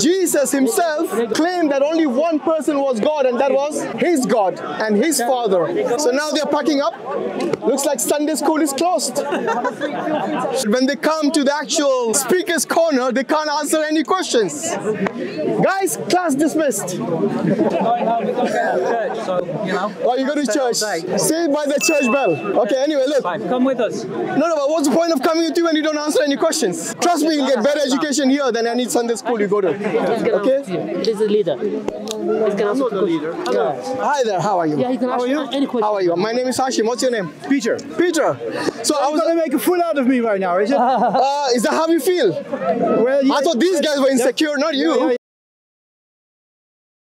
Jesus himself claimed that only one person was God, and that was his God and his Father. So now they're packing up. Looks like Sunday school is closed. When they come to the actual speaker's corner, they can't answer any questions. Guys, class dismissed. Oh, you go to church. Say by the church bell. Okay, anyway, look. Come with us. No, no, but what's the point of coming with you when you don't answer any questions? Trust me, you'll get better education here than any Sunday school you go to. Okay? This is leader. He's gonna ask the leader. Hi there, how are you? Yeah, he can ask you any question. How are you? My name is Hashim. What's your name? Peter. Peter. So I was gonna make a fool out of me right now, is it? Uh, is that how you feel? well, I thought these guys were insecure, not you.